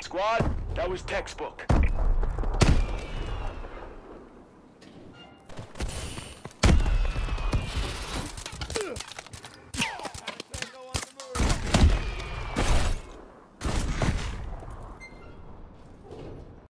Squad, that was textbook.